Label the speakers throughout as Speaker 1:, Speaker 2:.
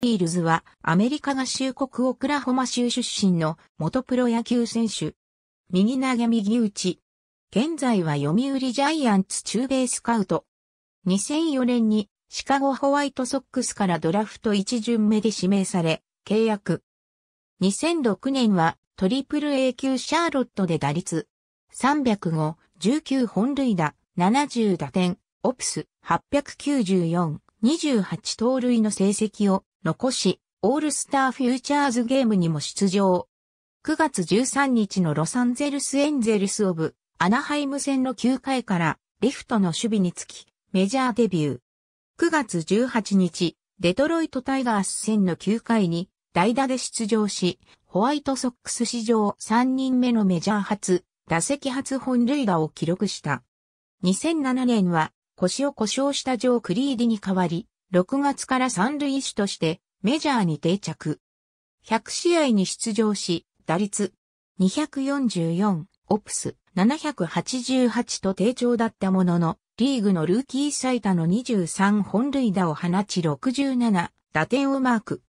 Speaker 1: イールズはアメリカ合衆国オクラホマ州出身の元プロ野球選手。右投げ右打ち。現在は読売ジャイアンツ中ベースカウト。2004年にシカゴホワイトソックスからドラフト1巡目で指名され、契約。2006年はトリプル A 級シャーロットで打率。305、19本塁打、70打点、オプス、894、28盗塁の成績を残し、オールスターフューチャーズゲームにも出場。9月13日のロサンゼルスエンゼルスオブ、アナハイム戦の9回からレフトの守備につき、メジャーデビュー。9月18日、デトロイトタイガース戦の9回に代打で出場し、ホワイトソックス史上3人目のメジャー初、打席初本塁打を記録した。2007年は腰を故障したジョー・クリーディに代わり、6月から三塁手としてメジャーに定着。100試合に出場し、打率244、オプス788と低調だったものの、リーグのルーキー最多の23本塁打を放ち67打点をマーク。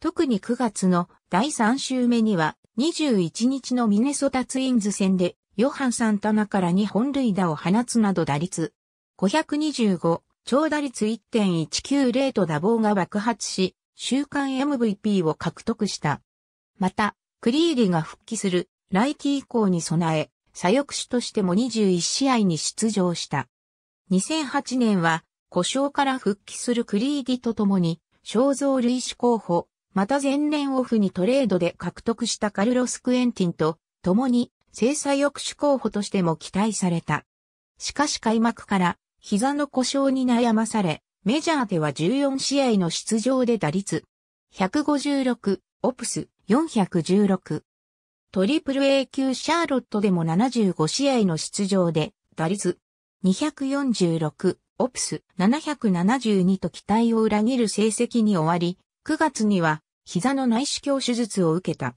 Speaker 1: 特に9月の第3週目には21日のミネソタツインズ戦でヨハン・サンタナから2本塁打を放つなど打率525長打率1.190と打棒が爆発し、週間 MVP を獲得した。また、クリーリが復帰する来季以降に備え、左翼手としても21試合に出場した。2008年は故障から復帰するクリーディと共に、肖像類子候補、また前年オフにトレードで獲得したカルロス・クエンティンと共に制裁抑止候補としても期待された。しかし開幕から膝の故障に悩まされ、メジャーでは14試合の出場で打率156、オプス416。トリプル A 級シャーロットでも75試合の出場で打率246、オプス772と期待を裏切る成績に終わり、9月には膝の内視鏡手術を受けた。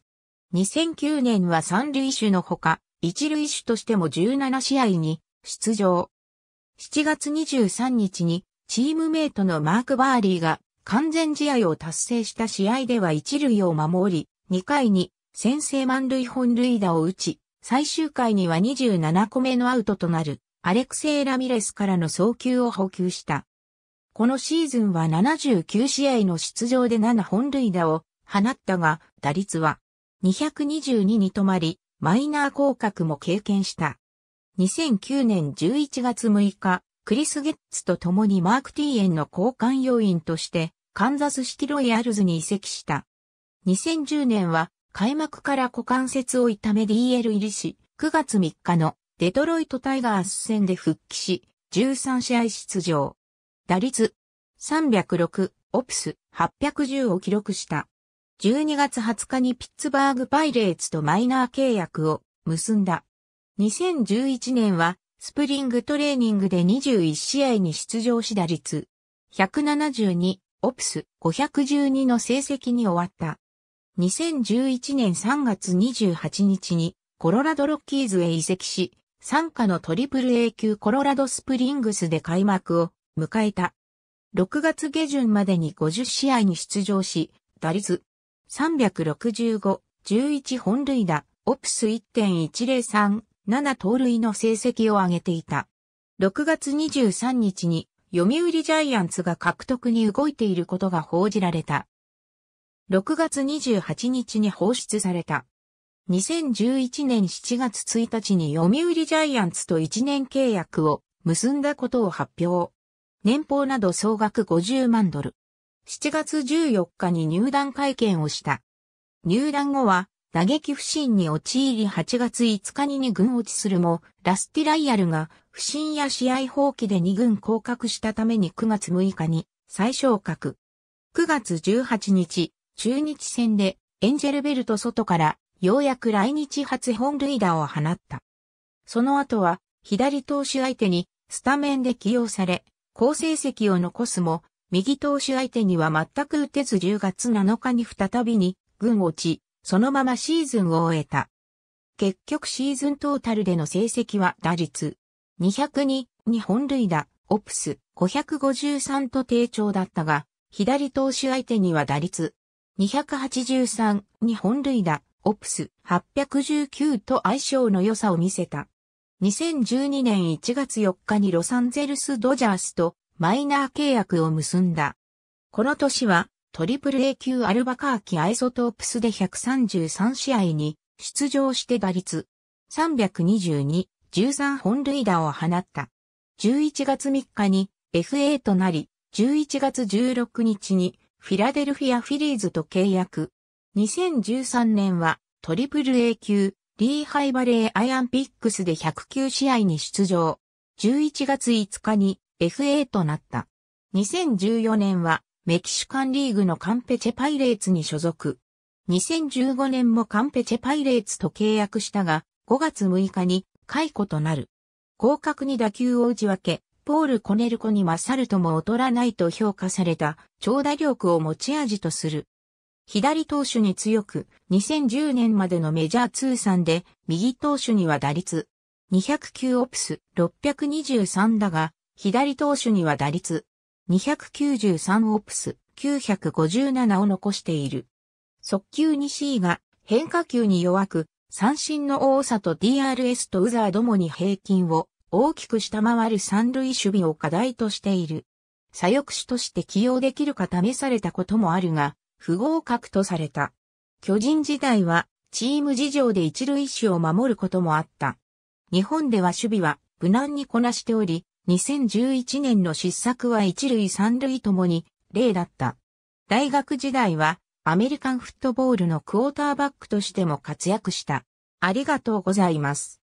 Speaker 1: 2009年は三塁手のほか、一塁手としても17試合に出場。7月23日にチームメイトのマーク・バーリーが完全試合を達成した試合では一塁を守り、2回に先制満塁本塁打を打ち、最終回には27個目のアウトとなるアレクセイ・ラミレスからの送球を補給した。このシーズンは79試合の出場で7本塁打を放ったが、打率は222に止まり、マイナー降格も経験した。2009年11月6日、クリス・ゲッツと共にマーク・ティーエンの交換要員として、カンザスシティロイヤルズに移籍した。2010年は、開幕から股関節を痛め DL 入りし、9月3日のデトロイトタイガース戦で復帰し、13試合出場。打率306、オプス810を記録した。12月20日にピッツバーグパイレーツとマイナー契約を結んだ。2011年はスプリングトレーニングで21試合に出場し打率172、オプス512の成績に終わった。2011年3月28日にコロラドロッキーズへ移籍し、参加のトリプル A 級コロラドスプリングスで開幕を迎えた。6月下旬までに50試合に出場し、打率365、11本塁打、オプス1.103、7盗塁の成績を上げていた。6月23日に読売ジャイアンツが獲得に動いていることが報じられた。6月28日に放出された。2011年7月1日に読売ジャイアンツと1年契約を結んだことを発表。年俸など総額50万ドル。7月14日に入団会見をした。入団後は打撃不振に陥り8月5日に2軍落ちするも、ラスティライアルが不振や試合放棄で2軍降格したために9月6日に再昇格。9月18日、中日戦でエンジェルベルト外からようやく来日初本塁打を放った。その後は左投手相手にスタメンで起用され、好成績を残すも、右投手相手には全く打てず10月7日に再びに軍落ち、そのままシーズンを終えた。結局シーズントータルでの成績は打率202、2本塁打、オプス553と低調だったが、左投手相手には打率283に本塁打、オプス819と相性の良さを見せた。2012年1月4日にロサンゼルスドジャースとマイナー契約を結んだ。この年はトリプル A 級アルバカーキアイソトープスで133試合に出場して打率322、13本塁打を放った。11月3日に FA となり、11月16日にフィラデルフィアフィリーズと契約。2013年はトリプル A 級リーハイバレーアイアンピックスで109試合に出場。11月5日に FA となった。2014年はメキシカンリーグのカンペチェパイレーツに所属。2015年もカンペチェパイレーツと契約したが、5月6日に解雇となる。広角に打球を打ち分け、ポール・コネルコに勝るとも劣らないと評価された長打力を持ち味とする。左投手に強く、2010年までのメジャー通算で右投手には打率209オプス623だが、左投手には打率293オプス957を残している。速球に C が変化球に弱く、三振の多さと DRS とウザーどもに平均を大きく下回る三塁守備を課題としている。左翼手として起用できるか試されたこともあるが、不合格とされた。巨人時代はチーム事情で一塁手を守ることもあった。日本では守備は無難にこなしており、2011年の失策は一塁三塁ともに例だった。大学時代はアメリカンフットボールのクォーターバックとしても活躍した。ありがとうございます。